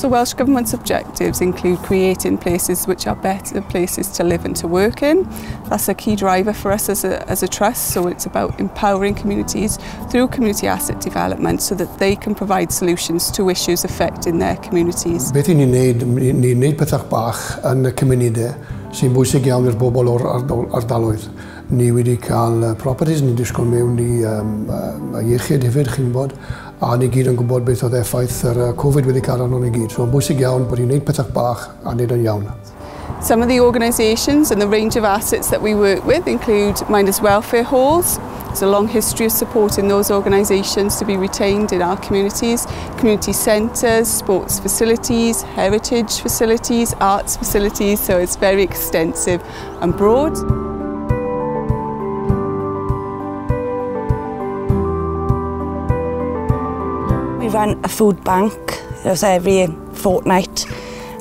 So Welsh Government's objectives include creating places which are better places to live and to work in. That's a key driver for us as a, as a trust, so it's about empowering communities through community asset development so that they can provide solutions to issues affecting their communities. Beth i ni'n neud, ni'n neud pethach bach yn y cymunedau sy'n bwysig iawn i'r bobl o'r ardaloedd. Ni wedi cael properties, ni'n disgwyl mewn i um, uh, iechyd hefyd, chi'n bod, a ni gyd yn gwybod beth oedd effaith yr Covid wedi cael arno ni gyd. So bwysig iawn bod ni'n gwneud pethau bach a wneud yn iawn. Some of the organisations and the range of assets that we work with include Minders Welfare Halls. There's a long history of supporting those organisations to be retained in our communities. Community centres, sports facilities, heritage facilities, arts facilities, so it's very extensive and broad. run a food bank, you know, so every fortnight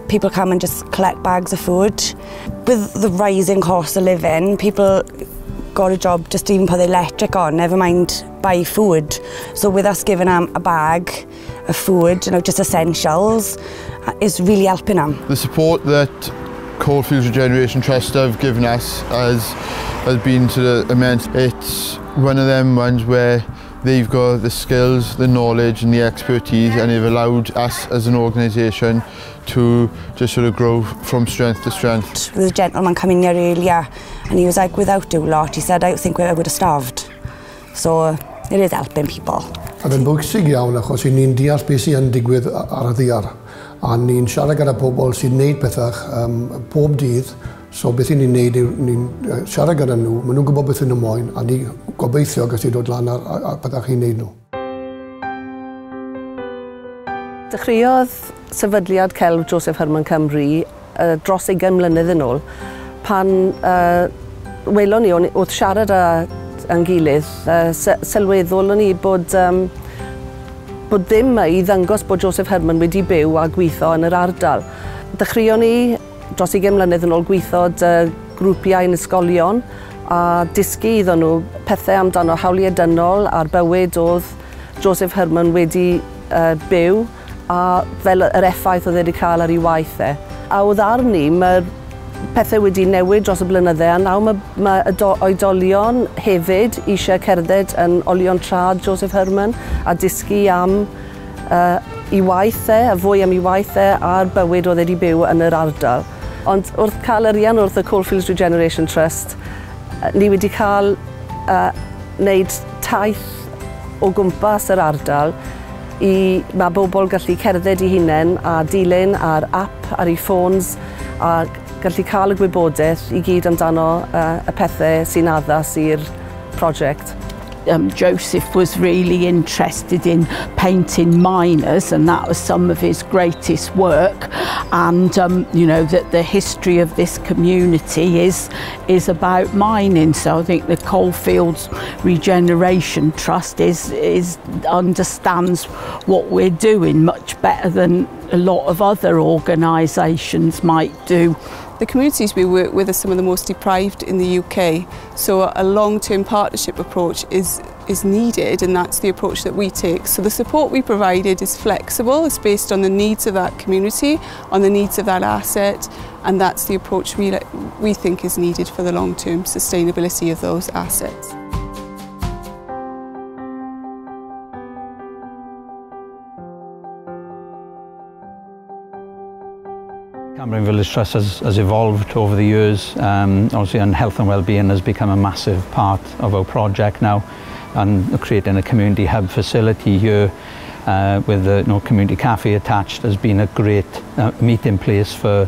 people come and just collect bags of food. With the rising cost of living, people got a job just to even put the electric on, never mind buy food. So with us giving them a bag of food, you know, just essentials, uh, is really helping them. The support that Coalfields Regeneration Trust have given us has, has been to the immense. It's one of them ones where they've got the skills, the knowledge and the expertise and they've allowed us as an organisation to just sort of grow from strength to strength. There was a gentleman coming here earlier and he was like, without you lot, he said, I think I would have starved. So it is helping people. A fe'n bwysig iawn achos i ni'n deall beth sy'n digwydd ar y ddiar. A ni'n siarad gyda pobl sy'n neud bethach um, bob dydd So beth ni'n neud yw ni'n siarad gyda nhw, maen nhw'n gwybod beth yn y moyn, a ni gobeithio gallu dod lan ar, ar, ar bethau chi'n neud nhw. Dechreuodd sefydliad celf Joseph Herman Cymru uh, dros 20 mlynedd yn ôl, pan uh, welon ni wrth siarad â yn gilydd, uh, sylweddol o'n i bod, um, bod ddim i ddangos bod Joseph Herman wedi byw a gweithio yn yr ardal. Dechreuon ni dros 20 mlynedd yn ôl gweithod uh, grwpiau yn ysgolion a disgu iddyn nhw pethau amdano hawliau dynol a'r bywyd oedd Joseph Herman wedi uh, byw a fel yr effaith oedd e wedi cael ar ei waithau. E. A oedd arni, mae'r pethau wedi newid dros y blynydde a nawr mae, mae oedolion hefyd eisiau cerdded yn olion trad Joseph Herman a disgu am uh, i waithau e, a fwy am i waithau a'r bywyd oedd wedi byw yn yr ardal. Ond wrth cael arian wrth y Coalfields Regeneration Trust, ni wedi cael uh, wneud taith o gwmpas yr ardal i mae bobl gallu cerdded i hunain a dilyn ar app ar eu ffôns a gallu cael y gwybodaeth i gyd amdano uh, y pethau sy'n addas i'r prosiect. Um, Joseph was really interested in painting miners and that was some of his greatest work. And um, you know that the history of this community is is about mining. So I think the Coalfields Regeneration Trust is is understands what we're doing much better than a lot of other organisations might do The communities we work with are some of the most deprived in the UK, so a long-term partnership approach is is needed and that's the approach that we take. So the support we provided is flexible, it's based on the needs of that community, on the needs of that asset and that's the approach we, we think is needed for the long-term sustainability of those assets. Cambrian Village Trust has, has evolved over the years. Um, obviously, and health and well-being has become a massive part of our project now, and creating a community hub facility here uh, with the you know, community cafe attached has been a great uh, meeting place for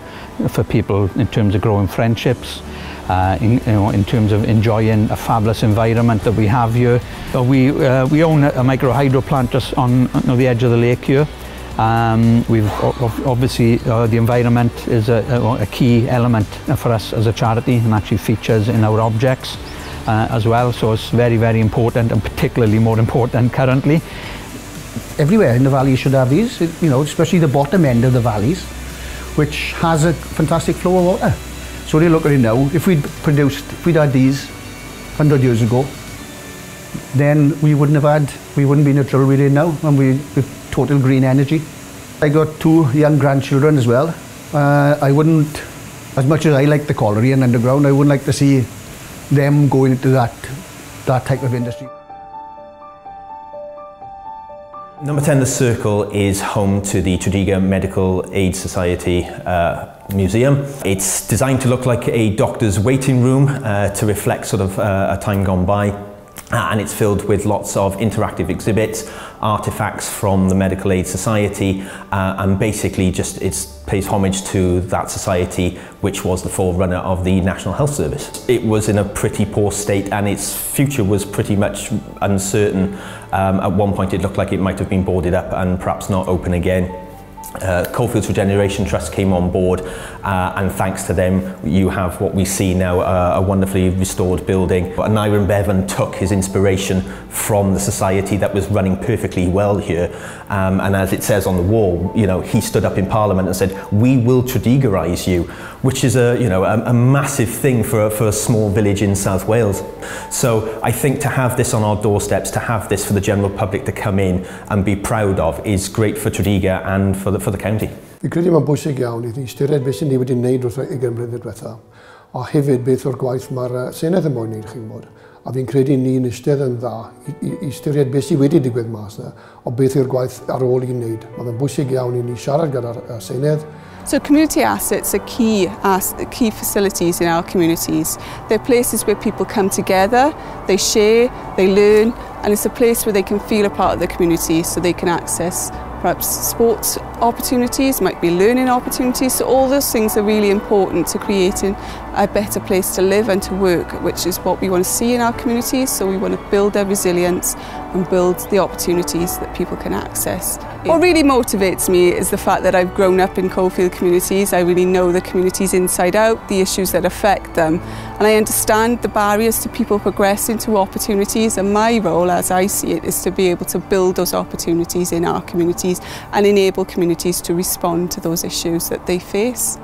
for people in terms of growing friendships. Uh, in, you know, in terms of enjoying a fabulous environment that we have here. But we, uh, we own a, a micro hydro plant just on, on the edge of the lake here. Um, we've obviously uh, the environment is a, a, key element for us as a charity and actually features in our objects uh, as well. So it's very, very important and particularly more important currently. Everywhere in the valley should have these, you know, especially the bottom end of the valleys, which has a fantastic flow of water. So when you look at it now, if we'd produced, if we'd had these 100 years ago, then we wouldn't have had, we wouldn't be in the trouble we're in now, and we, total green energy. I got two young grandchildren as well. Uh, I wouldn't, as much as I like the colliery and underground, I wouldn't like to see them going into that, that type of industry. Number 10, The Circle, is home to the Tredegar Medical Aid Society uh, Museum. It's designed to look like a doctor's waiting room uh, to reflect sort of uh, a time gone by. Uh, and it's filled with lots of interactive exhibits, artifacts from the Medical Aid Society uh, and basically just it pays homage to that society which was the forerunner of the National Health Service. It was in a pretty poor state and its future was pretty much uncertain. Um, at one point it looked like it might have been boarded up and perhaps not open again uh, Coalfields Regeneration Trust came on board uh, and thanks to them you have what we see now uh, a wonderfully restored building. And Iron Bevan took his inspiration from the society that was running perfectly well here um, and as it says on the wall you know he stood up in Parliament and said we will Tredegarise you which is a, you know, a, a massive thing for a, for a small village in South Wales. So I think to have this on our doorsteps, to have this for the general public to come in and be proud of is great for Tredegar and for the, for the county. Fi credu mae'n bwysig iawn i ni ystyried beth sy'n ni wedi wneud wrth 20 mlynedd diwetha. a hefyd beth o'r gwaith mae'r Senedd yn mwyn i'n chi'n bod. A fi'n credu ni'n ystyried yn dda i, i, i ystyried beth sydd wedi digwydd mas yna, o beth yw'r gwaith ar ôl i'n wneud. Mae'n bwysig iawn i ni siarad gyda'r Senedd, So community assets are key, key facilities in our communities. They're places where people come together, they share, they learn, and it's a place where they can feel a part of the community so they can access perhaps sports opportunities, might be learning opportunities. So all those things are really important to creating a better place to live and to work, which is what we want to see in our communities. So we want to build their resilience and build the opportunities that people can access. What really motivates me is the fact that I've grown up in Coalfield communities. I really know the communities inside out, the issues that affect them. And I understand the barriers to people progressing to opportunities. And my role, as I see it, is to be able to build those opportunities in our communities and enable to respond to those issues that they face.